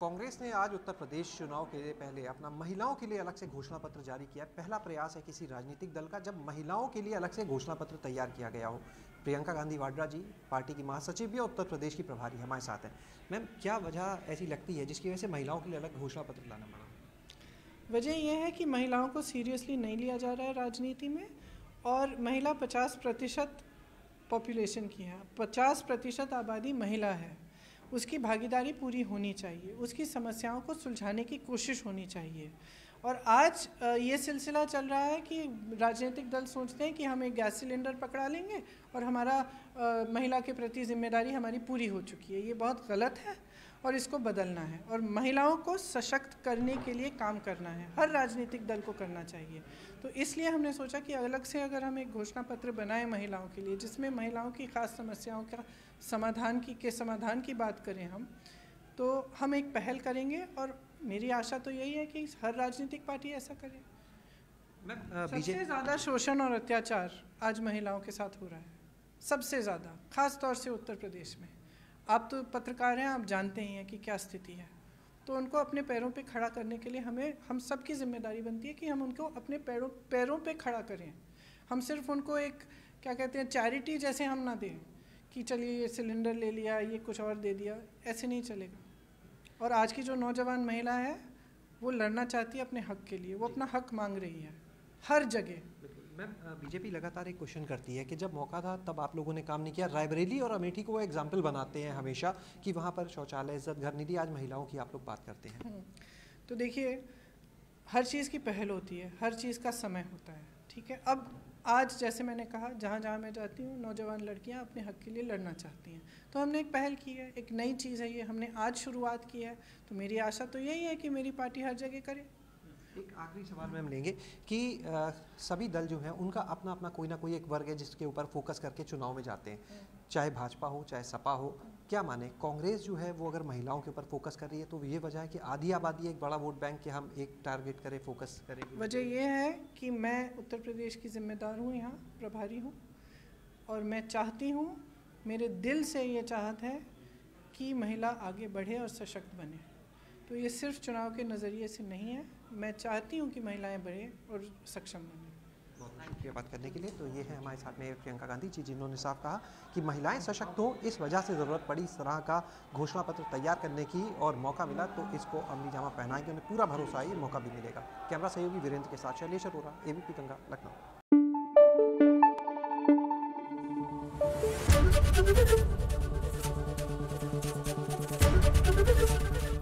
कांग्रेस ने आज उत्तर प्रदेश चुनाव के पहले अपना महिलाओं के लिए अलग से घोषणा पत्र जारी किया पहला प्रयास है किसी राजनीतिक दल का जब महिलाओं के लिए अलग से घोषणा पत्र तैयार किया गया हो। प्रियंका गांधी वाड्रा जी, पार्टी की महासचिव भी और उत्तर प्रदेश की प्रभारी हमारे साथ हैं। मैम, क्या वजह ऐसी लगती है जिसकी वजह से महिलाओं के लिए अलग घोषणा पत्र लाना पड़ा? वजह यह है कि महिलाओं को सीरियसली नहीं लिया जा रहा है राजनीति में और महिला 50 प्रतिशत पॉपुलेशन की है। 50 प्रतिशत आबादी महिला है। उसकी भागीदारी पूरी होनी चाहिए, उसकी समस्याओं को सुलझाने की कोशिश होनी चाहिए। और आज ये सिलसिला चल रहा है कि राजनीतिक दल सोचते हैं कि हम एक गैस सिलेंडर पकड़ा लेंगे और हमारा महिला के प्रति ज़िम्मेदारी हमारी पूरी हो चुकी है। ये बहुत गलत है। और इसको बदलना है। और महिलाओं को सशक्त करने के लिए काम करना है। हर राजनीतिक दल को करना चाहिए। तो इसलिए हमने सोचा कि अलग से अगर हम एक घोषणा पत्र बनाएँ महिलाओं के लिए जिसमें महिलाओं की खास समस्याओं का समाधान की के समाधान की बात करें हम तो हम एक पहल करेंगे। और मेरी आशा तो यही है कि हर राजनीतिक पार्टी ऐसा करे। सबसे ज़्यादा शोषण और अत्याचार आज महिलाओं के साथ हो रहा है। सबसे ज़्यादा खास तौर से उत्तर प्रदेश में। आप तो पत्रकार हैं आप जानते ही हैं कि क्या स्थिति है। तो उनको अपने पैरों पे खड़ा करने के लिए हमें हम सब की ज़िम्मेदारी बनती है कि हम उनको अपने पैरों पैरों पे खड़ा करें। हम सिर्फ़ उनको एक क्या कहते हैं चैरिटी जैसे हम ना दें कि चलिए ये सिलेंडर ले लिया ये कुछ और दे दिया ऐसे नहीं चलेगा। और आज की जो नौजवान महिला है वो लड़ना चाहती है अपने हक के लिए वो अपना हक मांग रही है हर जगह। मैम बीजेपी लगातार एक क्वेश्चन करती है कि जब मौका था तब आप लोगों ने काम नहीं किया। रायबरेली और अमेठी को वो एग्ज़ाम्पल बनाते हैं हमेशा कि वहाँ पर शौचालय इज़्ज़त घर निधि आज महिलाओं की आप लोग बात करते हैं। हम्म, तो देखिए हर चीज़ की पहल होती है हर चीज़ का समय होता है ठीक है? अब आज जैसे मैंने कहा जहाँ जहाँ मैं जाती हूँ नौजवान लड़कियाँ अपने हक के लिए लड़ना चाहती हैं। तो हमने एक पहल की है एक नई चीज़ है ये हमने आज शुरुआत की है। तो मेरी आशा तो यही है कि मेरी पार्टी हर जगह करे। एक आखिरी सवाल मैम लेंगे कि आ, सभी दल जो हैं उनका अपना अपना कोई ना कोई एक वर्ग है जिसके ऊपर फोकस करके चुनाव में जाते हैं। चाहे भाजपा हो चाहे सपा हो क्या माने? कांग्रेस जो है वो अगर महिलाओं के ऊपर फोकस कर रही है तो ये वजह है कि आधी आबादी एक बड़ा वोट बैंक के हम एक टारगेट करें फोकस करें। वजह ये है कि मैं उत्तर प्रदेश की जिम्मेदार हूँ यहाँ प्रभारी हूँ और मैं चाहती हूँ मेरे दिल से ये चाहत है कि महिला आगे बढ़े और सशक्त बने। तो ये सिर्फ़ चुनाव के नज़रिए से नहीं है। मैं चाहती हूँ कि महिलाएँ बढ़े और सक्षम बने। बहुत बात करने के लिए। तो ये है हमारे साथ में प्रियंका गांधी जी, जिन्होंने साफ़ कहा कि महिलाएँ सशक्त हों, इस वजह से ज़रूरत पड़ी इस तरह का घोषणा पत्र तैयार करने की और मौका मिला तो इसको अमली जामा पहनाएँगे, उन्हें पूरा भरोसा है, ये मौका भी मिलेगा। कैमरा सहयोगी वीरेंद्र के साथ शैलेश अरोरा, एबीपी गंगा, लखनऊ।